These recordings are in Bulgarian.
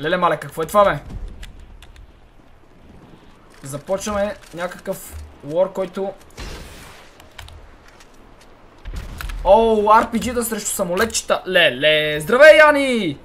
Леле, мале, какво е това, бе? Започваме някакъв лор, който... О, RPG-да срещу самолетчета. Леле, здравей, Яни!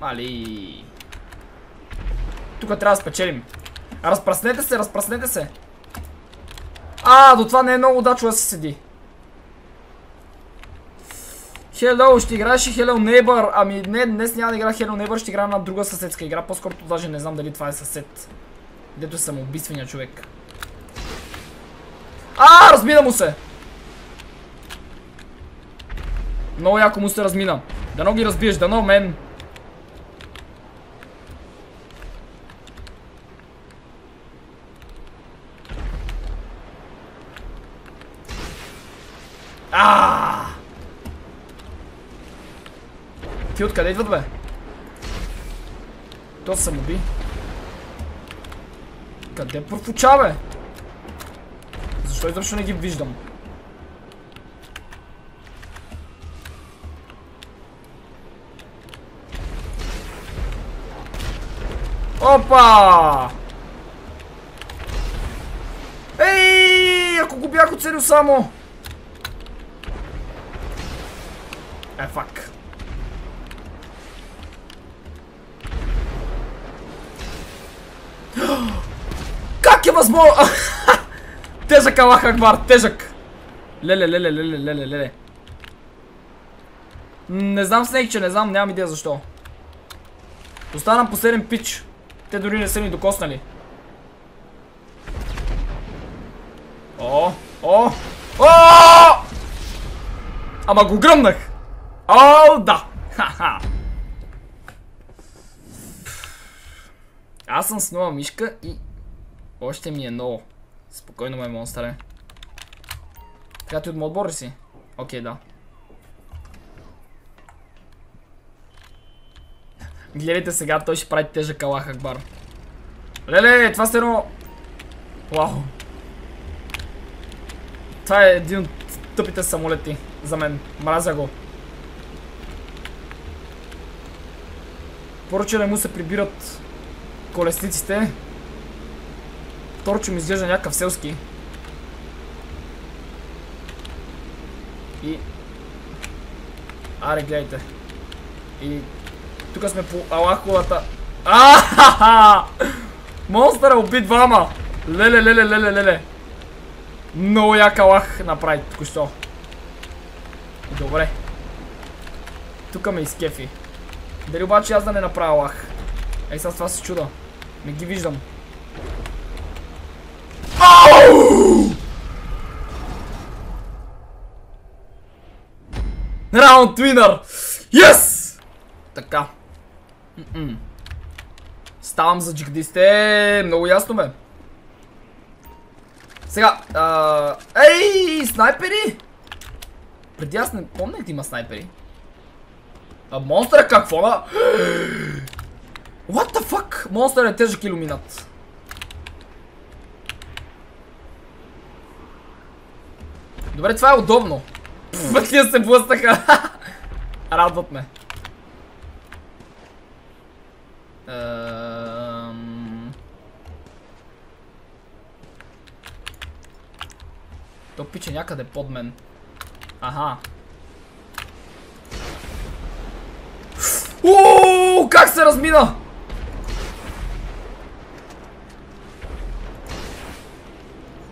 Али... Тук трябва да спечелим. Разпръснете се, разпръснете се. А, до това не е много удачно да се седи. Hello, ще играеш и Hello Neighbor. Ами не, днес няма да игра Hello Neighbor, ще игра на друга съседска игра. По-скоро даже не знам дали това е съсед. Дето е самоубийствения човек. А, размина му се! Много яко му се размина. Дано ги разбиеш, дано мен. А! Ти откъде идват, бе? То съм уби. Къде профуча, бе? Защо изобщо не ги виждам? Опа! Ей, ако го бях оцелил само! Е, фак. Е възможно? тежък Аллах Акбар, тежък. Леле, леле, леле, леле, леле. Не знам Снейкче, не знам, нямам идея защо. Останам последен пич. Те дори не са ни докоснали. О, о, о! Ама го гръмнах! О, да! Ха-ха! Аз съм с нова мишка и още ми е ново. Спокойно ме монстър Така ти от ли си? Окей, да. Гледайте сега, той ще прави тежък Аллах Акбар. Леле, това сте едно... Вау. Това е един от тъпите самолети за мен. Мразя го. Поръча не му се прибират колесниците. Торчо ми изглежда някакъв селски. И... Аре, гледайте. И... Тук сме по Алаховата. Ахахаа! Монстъра уби двама! Леле, леле, леле, леле. Много як Алах направи току-що. Добре. Тук ме изкефи. Дали обаче аз да не направя Алах? Ей, сега с това се чуда. Не ги виждам. Раунд Твинър! Yes! Така. Ставам за джигдисте. Много ясно бе. Сега. ей, снайпери! Преди аз не помня да има снайпери. А монстъра какво на? What the fuck? Монстър е тежък иллюминат. Добре, това е удобно. Пътия се блъснаха. Радват ме. То пиче някъде под мен. Аха. Ууу, как се размина?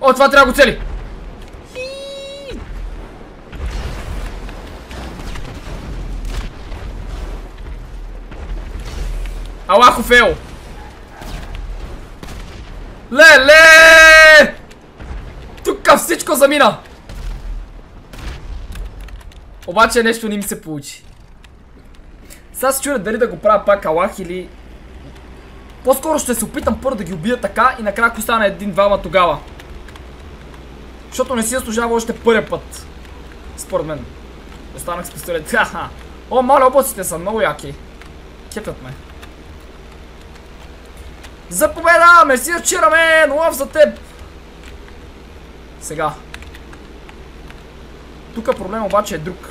О, това трябва да го цели. Алахов ел! Леле! Тук всичко замина! Обаче нещо не ми се получи. Сега се чуя дали да го правя пак Алах или... По-скоро ще се опитам първо да ги убия така и накрая ако стане един-двама тогава. Защото не си заслужава още първия път. Според мен. Останах с пистолет. О, маля, облаците са много яки. Кепят ме. За победа! Месия Чирамен! Лав за теб! Сега. Тук проблем обаче е друг.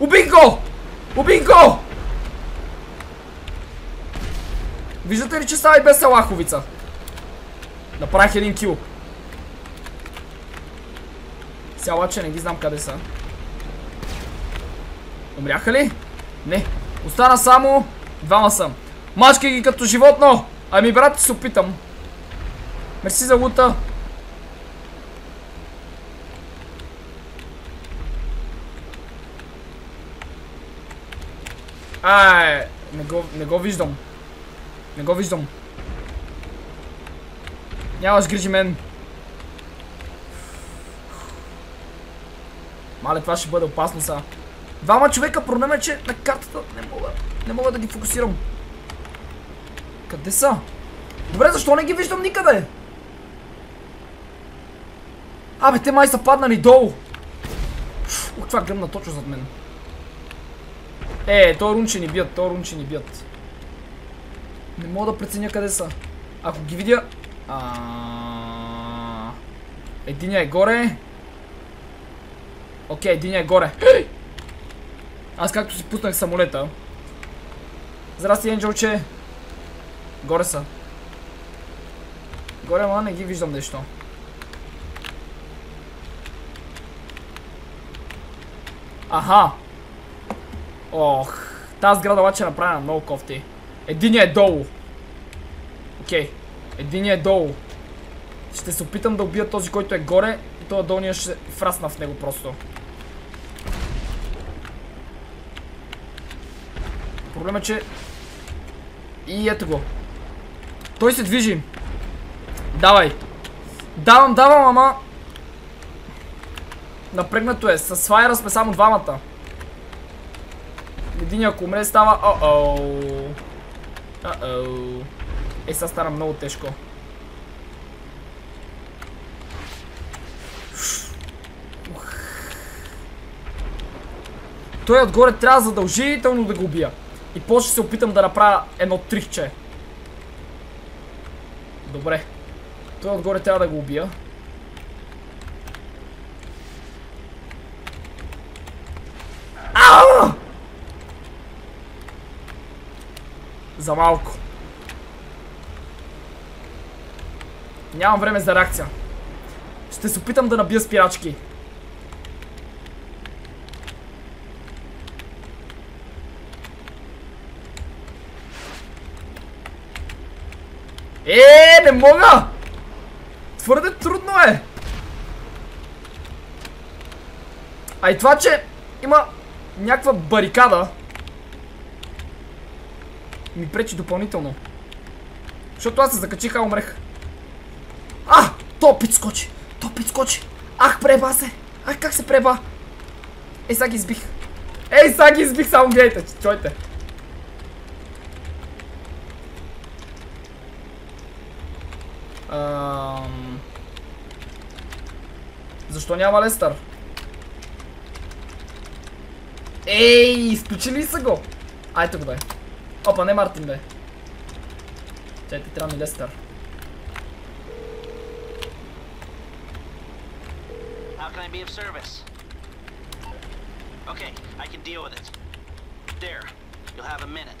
Убих го! Убих го! Виждате ли, че става и без Салаховица? Направих един кил. Сега обаче не ги знам къде са. Умряха ли? Не. Остана само... Двама съм. Мачкай ги като животно! Ами брат, се опитам. Мерси за лута. Ай, не го, не го виждам. Не го виждам. Нямаш грижи мен. Мале, това ще бъде опасно сега. Двама човека, проблема е, че на картата не мога, не мога да ги фокусирам. Къде са? Добре, защо не ги виждам никъде? Абе, те май са паднали долу. Ух, това гръмна точно зад мен. Е, то рунче ни бият, то рунче ни бият. Не мога да преценя къде са. Ако ги видя... Единия е горе. Окей, единия е горе. Аз както си пуснах самолета. Здрасти, Енджелче. Горе са. Горе, ама не ги виждам нещо. Аха. Ох. Тази сграда обаче е направена много кофти. Единия е долу. Окей. Единия е долу. Ще се опитам да убия този, който е горе. И този долния ще фрасна в него просто. Проблем е, че... И ето го. Той се движи. Давай. Давам, давам, ама... Напрегнато е. С файера сме само двамата. Един ако умре става... О-оу. О-оу. Е, сега стана много тежко. Той отгоре трябва задължително да го убия. И после се опитам да направя едно трихче. Добре. Той отгоре трябва да го убия. Ау! За малко. Нямам време за реакция. Ще се опитам да набия спирачки. Е, не мога! Твърде трудно е! А и това, че има някаква барикада ми пречи допълнително. Защото аз се закачих, а умрех. А! Топит скочи! Топит скочи! Ах, преба се! Ах, как се преба! Ей, сега ги избих. Ей, сега ги избих, само гледайте, чуйте. Ам... Защо няма Лестър? Ей, изключили са го! Ай, тук бе. Опа, не Мартин бе. Чай, ти трябва ми Лестър. How can I be of service? Okay, I can deal with it. There, you'll have a minute.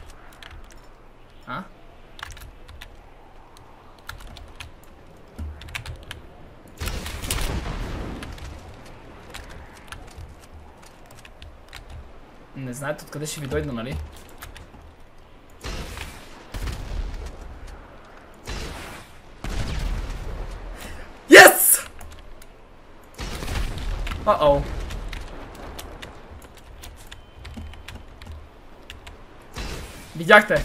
Не знаете откъде ще ви дойда, нали? Yes! Uh-oh. Видяхте.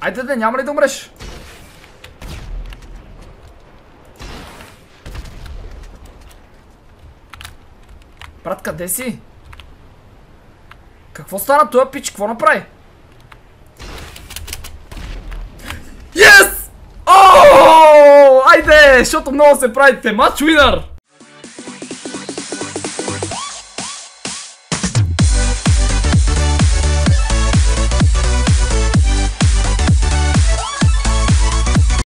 Айде да няма ли да умреш? Брат, къде си? Какво стана този пич? Какво направи? Yes! О! Айде! Защото много се правите. Матч уинър!